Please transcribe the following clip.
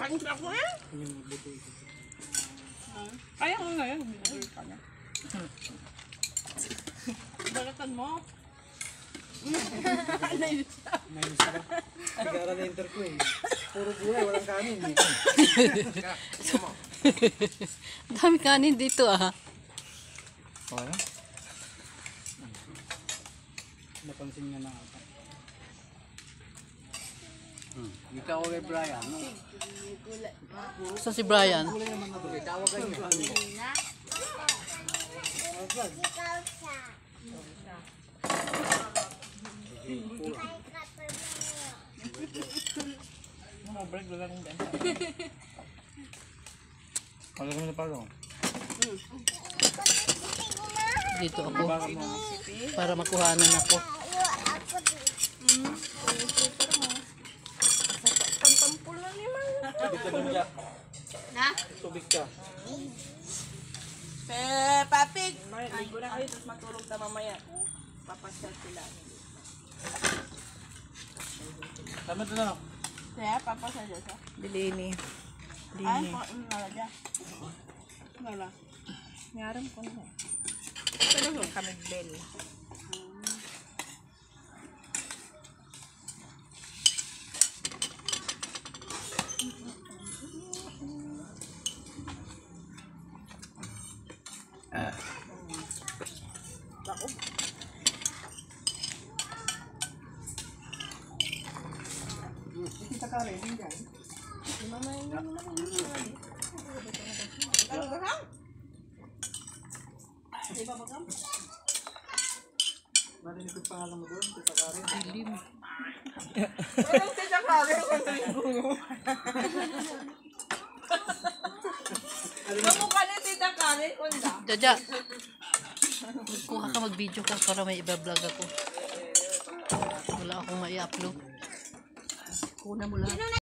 Kumain pa ako eh. Kaya ko na yun. Binigay ka na. Balatan mo. Nag-aaral ko eh. Puro gulay, walang kanin eh. Dami kanin dito ah. Oo. Napansin niya na ata. Hmm. Ikaw kay Brian, no? Saan si Brian? Tawagan niya. Mga break lang din. Alam mo na pa lang. Dito ako. Para makuhanan ako. Tubig ka dun dyan. Na? Tubig ka. Pe, papig. Ligo na kayo, tapos matulog na mamaya. Papasyal sila. Tama ito na. Kaya, papasyal siya. Dilini. Ay, kung ano na lang dyan. Wala. Ngaram ko na. Pero kami bell. Kita ka rin, din dyan. Ano ba? Di ba ba Narinig ko yung pangalan mo doon, kita ka rin. Dilim. Siya siya kage kung sa gulo. Kamukha ni Karen, kunda. Jaja. Kuha ka mag-video ka para may iba-vlog ako. Wala akong mai-upload. Kuna mo lang.